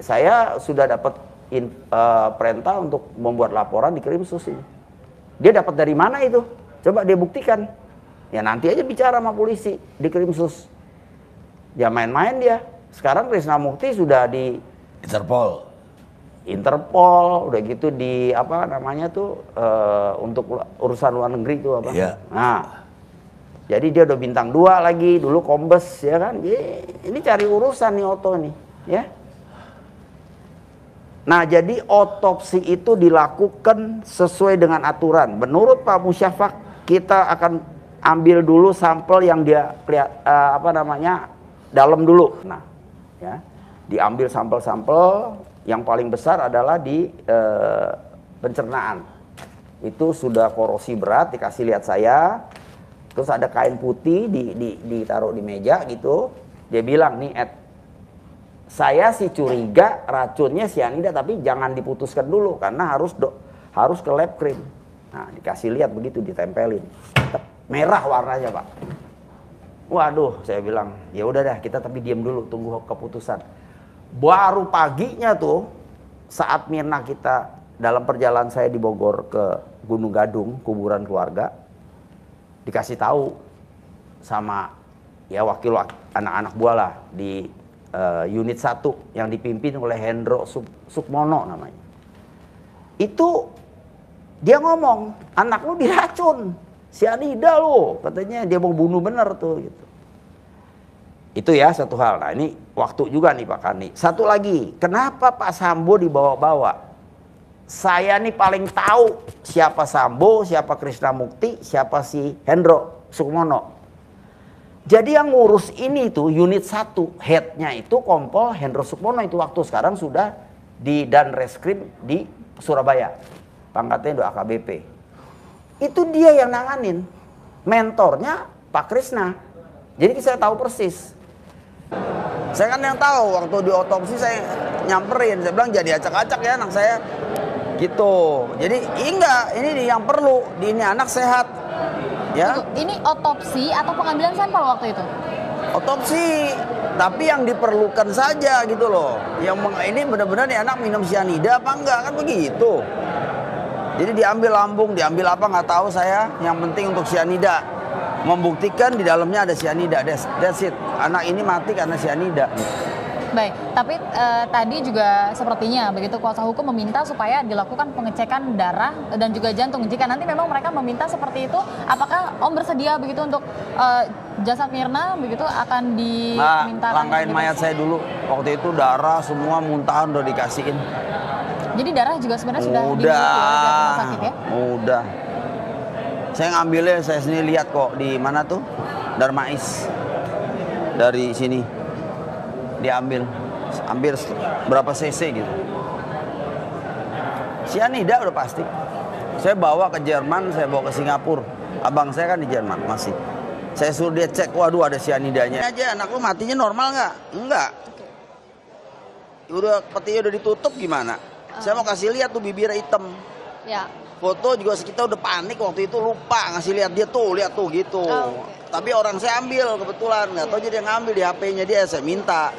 saya sudah dapat in- eh, perintah untuk membuat laporan dikirim sus ini. Dia dapat dari mana itu? Coba dia buktikan. Ya nanti aja bicara sama polisi, dikirim sus. Ya main-main dia. Sekarang Krisna Mukti sudah di Interpol. Interpol, udah gitu di apa namanya tuh eh, untuk urusan luar negeri tuh apa? Iya. Nah, jadi dia udah bintang dua lagi, dulu kombes ya kan? Jadi, ini cari urusan nih Oto nih, ya. Nah, jadi otopsi itu dilakukan sesuai dengan aturan. Menurut Pak Musyafak, kita akan ambil dulu sampel yang dia eh, apa namanya dalam dulu. Nah, ya, diambil sampel-sampel yang paling besar adalah di eh, pencernaan. Itu sudah korosi berat, dikasih lihat saya. Terus ada kain putih di, di, ditaruh di meja gitu. Dia bilang nih, Ed, saya sih curiga racunnya cyanida tapi jangan diputuskan dulu karena harus do, harus ke lab cream. Nah, dikasih lihat begitu ditempelin. Merah warnanya, Pak. Waduh, saya bilang, ya udah dah kita tapi diam dulu tunggu keputusan. Baru paginya tuh saat Mirna kita dalam perjalanan saya di Bogor ke Gunung Gadung, kuburan keluarga, dikasih tahu sama ya wakil wak- anak-anak buah lah di eh, unit 1 yang dipimpin oleh Hendro Suk- Sukmono namanya. Itu dia ngomong, anak lu diracun, cyanida lu, katanya dia mau bunuh bener tuh gitu. Itu ya satu hal. Nah ini waktu juga nih Pak Kani. Satu lagi, kenapa Pak Sambo dibawa-bawa? Saya nih paling tahu siapa Sambo, siapa Krisna Mukti, siapa si Hendro Sukmono. Jadi yang ngurus ini tuh unit 1, headnya itu Kompol Hendro Sukmono itu waktu sekarang sudah di dan reskrim di Surabaya. Pangkatnya udah AKBP. Itu dia yang nanganin. Mentornya Pak Krisna. Jadi saya tahu persis. Saya kan yang tahu waktu di otopsi saya nyamperin, saya bilang jadi acak-acak ya anak saya. Gitu. Jadi "Ih, enggak, ini nih yang perlu, di ini anak sehat. Ya. Ini otopsi atau pengambilan sampel waktu itu? otopsi tapi yang diperlukan saja gitu loh. Yang meng- ini benar-benar nih anak minum cyanida apa enggak? Kan begitu. Jadi diambil lambung diambil apa nggak tahu saya. Yang penting untuk cyanida. Membuktikan di dalamnya ada cyanida. That's, that's it. Anak ini mati karena cyanida Baik, tapi eh, tadi juga sepertinya begitu kuasa hukum meminta supaya dilakukan pengecekan darah dan juga jantung. Jika nanti memang mereka meminta seperti itu, apakah Om bersedia begitu untuk eh, jasad Mirna begitu akan nah diminta? langkain mayat saya dulu. Waktu itu darah semua muntahan udah dikasihin. Jadi darah juga sebenarnya sudah udah. oleh pihak rumah sakit ya? udah. Saya ngambilnya saya sendiri lihat kok di mana tuh? Darmais. Dari sini diambil ambil berapa cc gitu. Cyanida udah pasti. Saya bawa ke Jerman saya bawa ke Singapura. Abang saya kan di Jerman masih. Saya suruh dia cek waduh ada cyanidanya aja anak lu matinya normal nggak? Enggak udah petinya udah ditutup gimana? Saya mau kasih lihat tuh bibirnya hitam. Ya. foto juga kita udah panik waktu itu lupa ngasih lihat dia tuh lihat tuh gitu. Oh, oke. tapi orang saya ambil kebetulan. Nggak tahu jadi ngambil di HP-nya dia saya minta.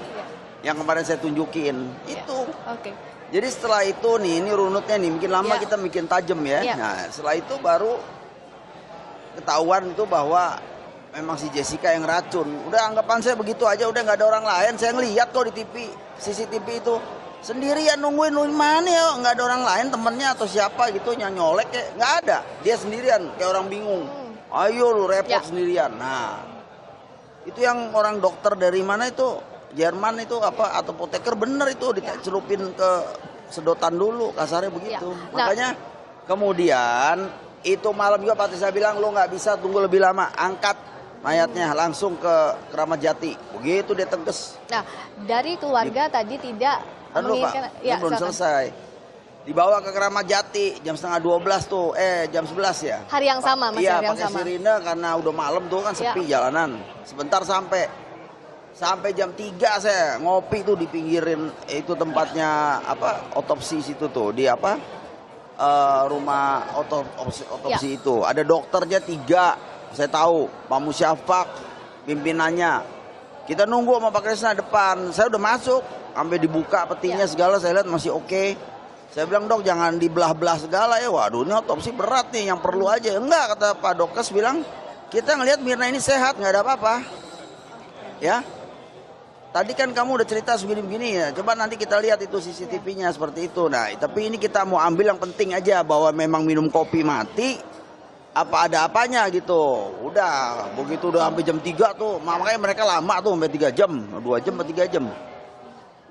Yang kemarin saya tunjukin. Ya. itu. Oke. jadi setelah itu nih ini runutnya nih makin lama Ya. kita bikin tajam ya. Ya. nah setelah itu baru ketahuan itu bahwa memang si Jessica yang racun. Udah anggapan saya begitu aja udah nggak ada orang lain. Saya ngeliat kok di TV CCTV itu. Sendirian nungguin nungguin mana ya? Nggak ada orang lain temennya atau siapa gitu nyolek kayak nggak ada. Dia sendirian kayak orang bingung. Ayo lu repot Ya. sendirian. Nah itu yang orang dokter dari mana itu Jerman itu apa atau apoteker bener itu dicelupin ke sedotan dulu kasarnya begitu Ya. Nah. makanya kemudian itu malam juga Pak Tisa bilang lo nggak bisa tunggu lebih lama angkat mayatnya langsung ke Keramat Jati begitu dia tegas Nah, dari keluarga tadi tidak lu Pak ya, belum silakan. selesai dibawa ke Keramat Jati jam setengah 12 tuh eh jam 11 ya Hari yang sama, masih iya hari yang pakai sama. sirine karena udah malam tuh kan sepi Ya. jalanan sebentar sampai sampai jam 3 saya ngopi tuh di pinggirin eh, itu tempatnya apa otopsi situ tuh di apa eh, rumah otopsi, otopsi itu ada dokternya tiga saya tahu Pak Musyafak pimpinannya kita nunggu sama Pak Krisna depan saya udah masuk sampai dibuka petinya segala saya lihat masih oke. Saya bilang dok jangan dibelah-belah segala ya. Waduh ini otopsi berat nih yang perlu aja. Enggak kata Pak Dokes bilang kita ngelihat Mirna ini sehat nggak ada apa-apa. Ya. Tadi kan kamu udah cerita segini-begini ya. Coba nanti kita lihat itu CCTV-nya seperti itu. Nah, tapi ini kita mau ambil yang penting aja bahwa memang minum kopi mati apa ada apanya gitu. Udah, begitu udah sampai jam 3 tuh, makanya mereka lama tuh sampai 3 jam, 2 jam atau 3 jam.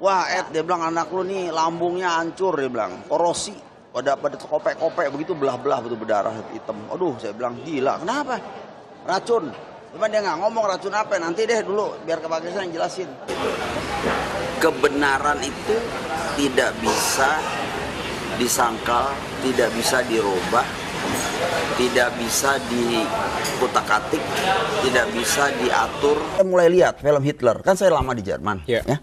Wah, Ed dia bilang anak lu nih lambungnya hancur dia bilang, korosi. Pada pada kopek-kopek begitu belah-belah betul berdarah hitam. Aduh, saya bilang gila. Kenapa? Racun. Cuma dia nggak ngomong racun apa. Nanti deh dulu biar ke Pak Krisna yang jelasin. Kebenaran itu tidak bisa disangkal, tidak bisa dirubah, tidak bisa dikutak-atik, tidak bisa diatur. Saya mulai lihat film Hitler, kan saya lama di Jerman, Iya. ya.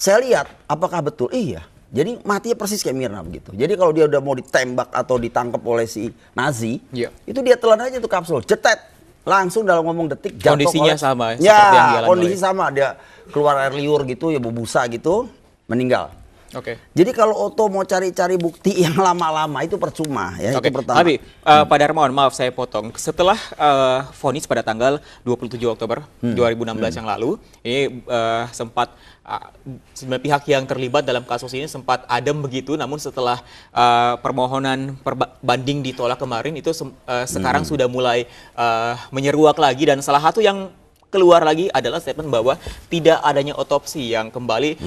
Saya lihat apakah betul iya. Jadi matinya persis kayak Mirna begitu. Jadi kalau dia udah mau ditembak atau ditangkap oleh si Nazi, Iya. itu dia telan aja tuh kapsul, cetet, langsung dalam ngomong detik jatuh Kondisinya sama, ya, seperti yang dialami kondisi sama dia keluar air liur gitu ya busa gitu, meninggal. Oke. Jadi kalau Oto mau cari-cari bukti yang lama-lama itu percuma ya itu pertama. Abi, uh, Pak Darmawan, maaf saya potong. Setelah uh, vonis pada tanggal 27 Oktober Hmm. 2016 yang lalu, ini uh, sempat uh, sebenarnya pihak yang terlibat dalam kasus ini sempat adem begitu, namun setelah uh, permohonan perba- banding ditolak kemarin itu uh, sekarang Hmm. sudah mulai uh, menyeruak lagi dan salah satu yang keluar lagi adalah statement bahwa tidak adanya otopsi yang kembali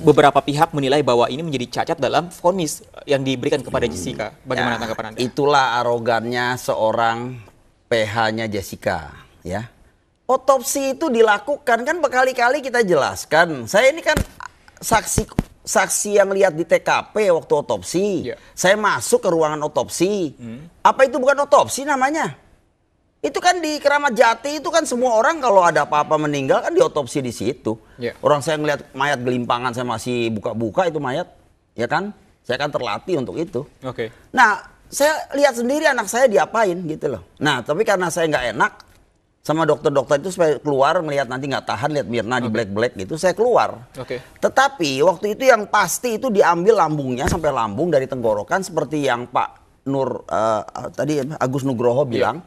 beberapa pihak menilai bahwa ini menjadi cacat dalam vonis yang diberikan kepada Jessica. Bagaimana Ya, tanggapan Anda? Itulah arogannya seorang PH-nya Jessica, ya. Otopsi itu dilakukan kan berkali-kali kita jelaskan. Saya ini kan saksi saksi yang lihat di TKP waktu otopsi. Iya. Saya masuk ke ruangan otopsi. Apa itu bukan otopsi namanya? Itu kan di Keramat Jati itu kan semua orang kalau ada apa-apa meninggal kan diotopsi di situ. Iya. Orang saya ngelihat mayat gelimpangan saya masih buka-buka itu mayat, ya kan? Saya kan terlatih untuk itu. Oke. Nah, saya lihat sendiri anak saya diapain gitu loh. Nah, tapi karena saya nggak enak sama dokter-dokter itu supaya keluar melihat nanti nggak tahan lihat Mirna di black-black gitu, saya keluar. Oke. Tetapi waktu itu yang pasti itu diambil lambungnya sampai lambung dari tenggorokan seperti yang Pak Nur eh, tadi Agus Nugroho bilang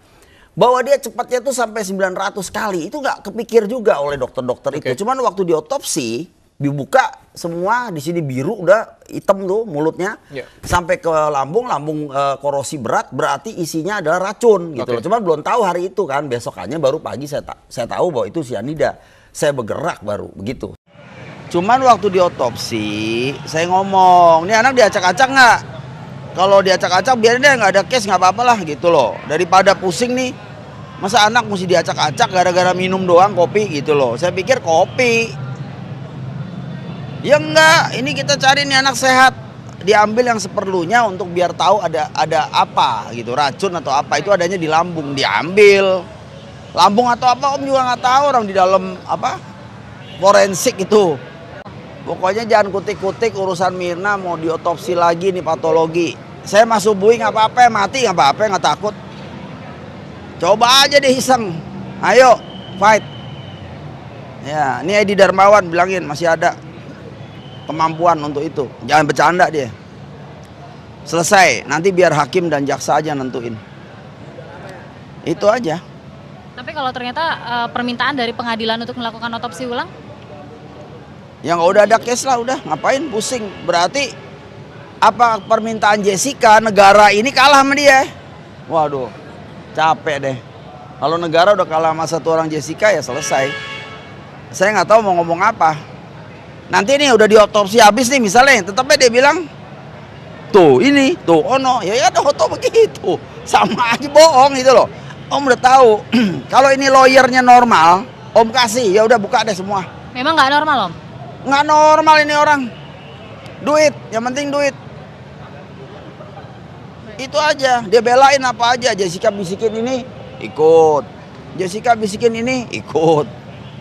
bahwa dia cepatnya tuh sampai 900 kali. Itu nggak kepikir juga oleh dokter-dokter Oke. itu. Cuman waktu diotopsi dibuka semua di sini biru udah hitam tuh mulutnya Iya. sampai ke lambung lambung eh, korosi berat berarti isinya adalah racun gitu loh. Cuman belum tahu hari itu kan besokannya baru pagi saya ta- saya tahu bahwa itu sianida. Saya bergerak baru begitu. Cuman waktu diotopsi saya ngomong, ini anak diacak-acak nggak? Kalau diacak-acak biarin deh nggak ada case nggak apa-apa lah gitu loh. Daripada pusing nih, masa anak mesti diacak-acak gara-gara minum doang kopi gitu loh. Saya pikir kopi. Ya enggak, ini kita cari nih anak sehat. Diambil yang seperlunya untuk biar tahu ada ada apa gitu, racun atau apa itu adanya di lambung, diambil. Lambung atau apa Om juga nggak tahu orang di dalam apa forensik itu. Pokoknya jangan kutik-kutik urusan Mirna mau diotopsi lagi nih patologi. Saya masuk bui nggak apa-apa, mati nggak apa-apa, nggak takut. Coba aja deh iseng. Ayo, fight. Ya, ini Edi Darmawan bilangin masih ada kemampuan untuk itu. Jangan bercanda dia. Selesai, nanti biar hakim dan jaksa aja nentuin. Itu aja. Tapi kalau ternyata eh, permintaan dari pengadilan untuk melakukan otopsi ulang, Yang udah ada case lah udah ngapain pusing. Berarti apa permintaan Jessica negara ini kalah sama dia. Waduh, capek deh. Kalau negara udah kalah sama satu orang Jessica ya selesai. Saya nggak tahu mau ngomong apa. Nanti nih udah diotopsi habis nih misalnya, tetapnya dia bilang tuh ini tuh ono ya ya ada foto begitu sama aja bohong gitu loh. Om udah tahu kalau ini lawyernya normal, Om kasih ya udah buka deh semua memang nggak normal om. nggak normal ini orang duit yang penting duit itu aja. Dia belain apa aja. Jessica bisikin ini ikut. Jessica bisikin ini ikut.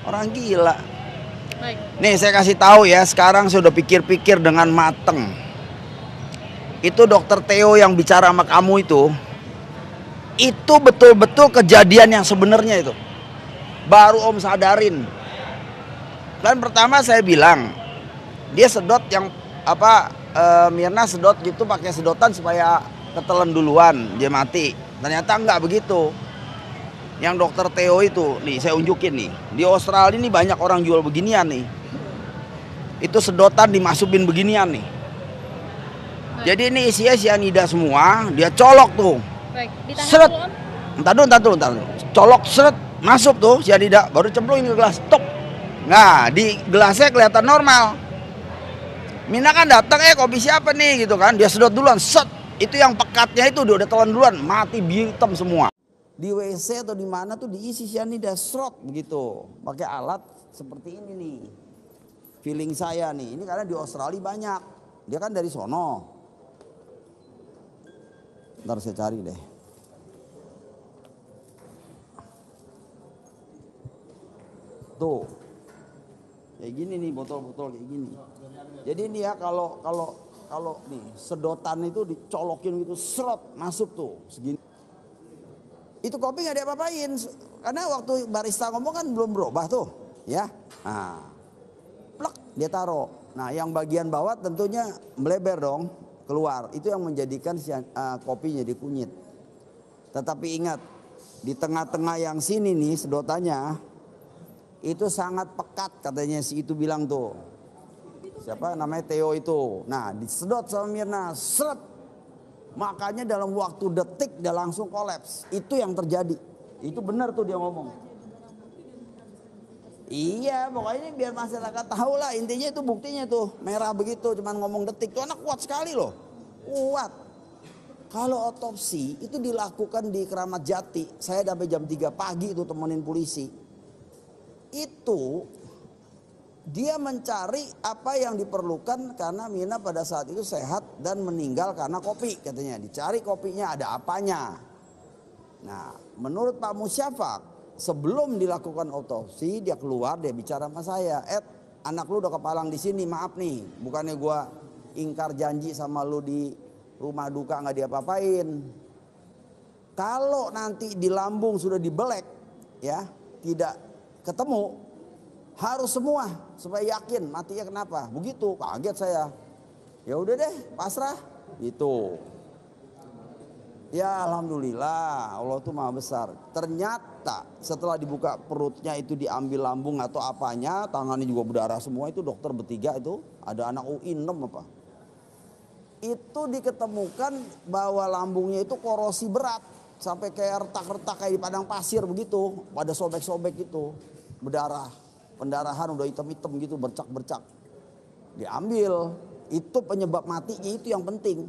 Orang gila. Baik. nih saya kasih tahu ya sekarang saya udah pikir-pikir dengan mateng. Itu dokter Theo yang bicara sama kamu itu itu betul-betul kejadian yang sebenarnya itu. Baru om sadarin. Kan pertama saya bilang dia sedot yang apa eh, Mirna sedot gitu pakai sedotan supaya ketelan duluan dia mati. Ternyata nggak begitu. Yang dokter Theo itu, nih saya unjukin nih. Di Australia ini banyak orang jual beginian nih. Itu sedotan dimasukin beginian nih. Jadi ini isinya cyanida semua, dia colok tuh. Baik, Seret. Entar dulu, entar dulu, entar dulu. Colok seret, masuk tuh cyanida, baru cemplungin ke gelas, tok. Nah, di gelasnya kelihatan normal. Mina kan datang, eh kopi siapa nih gitu kan. Dia sedot duluan, set. Itu yang pekatnya itu dia udah telan duluan, mati hitam semua. Di WC atau di mana tuh diisi cyanida serot begitu. Pakai alat seperti ini nih. Feeling saya nih, ini karena di Australia banyak. Dia kan dari sono. Ntar saya cari deh. Tuh. Kayak gini nih botol-botol kayak gini. Jadi ini ya kalau kalau kalau nih sedotan itu dicolokin gitu serot masuk tuh segini. Itu kopi nggak diapa-apain karena waktu barista ngomong kan belum berubah tuh, ya. Nah, plek dia taruh. Nah, yang bagian bawah tentunya melebar dong keluar. Itu yang menjadikan si, uh, kopi jadi kunyit. Tetapi ingat di tengah-tengah yang sini nih sedotannya itu sangat pekat katanya si itu bilang tuh. Siapa namanya Theo itu. Nah, disedot sama Mirna, seret. Makanya dalam waktu detik dia langsung kolaps. Itu yang terjadi. Itu benar tuh dia ngomong. Iya, pokoknya ini biar masyarakat tahu lah. Intinya itu buktinya tuh merah begitu, cuman ngomong detik. Tuh anak kuat sekali loh, kuat. Kalau otopsi itu dilakukan di Keramat Jati. Saya sampai jam 3 pagi itu temenin polisi. Itu dia mencari apa yang diperlukan karena Mina pada saat itu sehat dan meninggal karena kopi katanya. Dicari kopinya ada apanya. Nah, menurut Pak Musyafak, sebelum dilakukan otopsi dia keluar dia bicara sama saya, "Ed, anak lu udah kepalang di sini, maaf nih. Bukannya gua ingkar janji sama lu di rumah duka nggak diapa-apain. Kalau nanti di lambung sudah dibelek, ya, tidak ketemu, harus semua supaya yakin matinya kenapa. Begitu, kaget saya. Ya udah deh, pasrah. Itu. Ya alhamdulillah Allah tuh maha besar. Ternyata setelah dibuka perutnya itu diambil lambung atau apanya, tangannya juga berdarah semua itu dokter bertiga itu ada anak UI 6 apa. Itu diketemukan bahwa lambungnya itu korosi berat sampai kayak retak-retak kayak di padang pasir begitu, pada sobek-sobek itu berdarah, pendarahan udah hitam-hitam gitu bercak-bercak. Diambil, itu penyebab matinya itu yang penting.